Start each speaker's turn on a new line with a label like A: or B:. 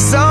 A: is